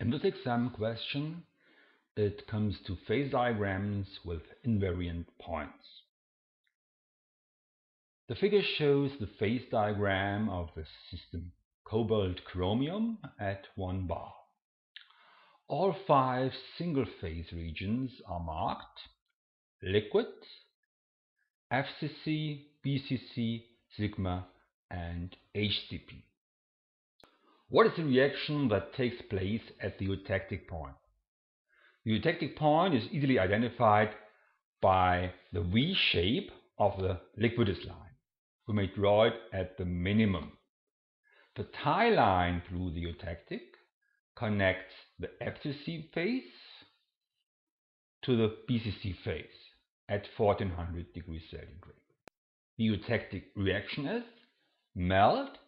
In this exam question, it comes to phase diagrams with invariant points. The figure shows the phase diagram of the system cobalt chromium at 1 bar. All five single-phase regions are marked liquid, FCC, BCC, sigma and HCP. What is the reaction that takes place at the eutectic point? The eutectic point is easily identified by the V shape of the liquidus line. We may draw it at the minimum. The tie line through the eutectic connects the FCC phase to the BCC phase at 1400 degrees centigrade. The eutectic reaction is melt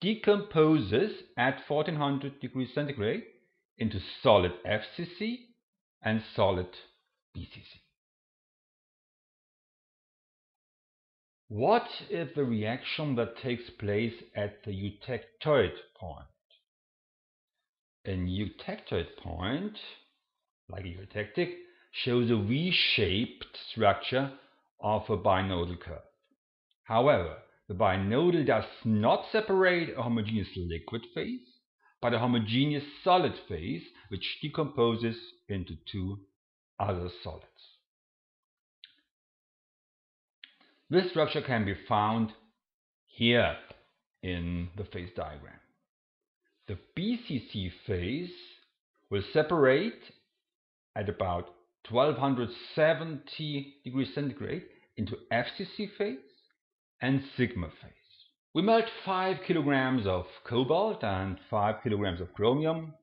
decomposes at 1400 degrees centigrade into solid FCC and solid BCC. What is the reaction that takes place at the eutectoid point? A eutectoid point, like a eutectic, shows a V-shaped structure of a binodal curve. However, the binodal does not separate a homogeneous liquid phase, but a homogeneous solid phase which decomposes into two other solids. This structure can be found here in the phase diagram. The BCC phase will separate at about 1270 degrees centigrade into FCC phase and sigma phase. We melt 5 kilograms of cobalt and 5 kilograms of chromium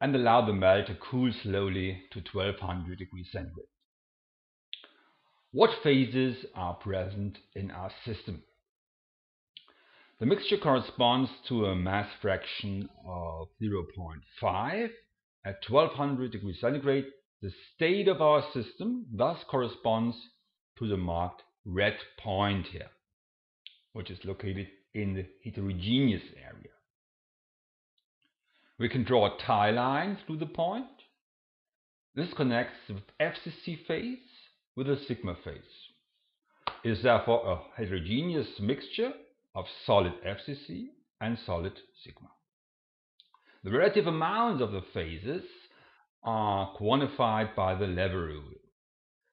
and allow the melt to cool slowly to 1200 degrees centigrade. What phases are present in our system? The mixture corresponds to a mass fraction of 0.5 at 1200 degrees centigrade. The state of our system thus corresponds to the marked red point here which is located in the heterogeneous area. We can draw a tie line through the point. This connects the FCC phase with the sigma phase. It is therefore a heterogeneous mixture of solid FCC and solid sigma. The relative amounts of the phases are quantified by the lever rule.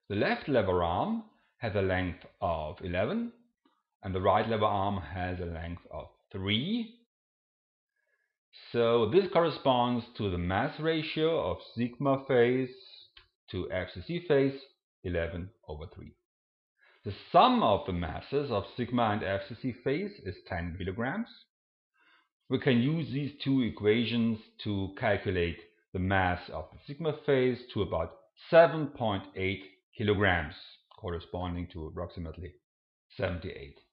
The left lever arm has a length of 11 and the right lever arm has a length of 3. So this corresponds to the mass ratio of sigma phase to FCC phase 11 over 3. The sum of the masses of sigma and FCC phase is 10 kilograms. We can use these two equations to calculate the mass of the sigma phase to about 7.8 kilograms, corresponding to approximately 78 percent.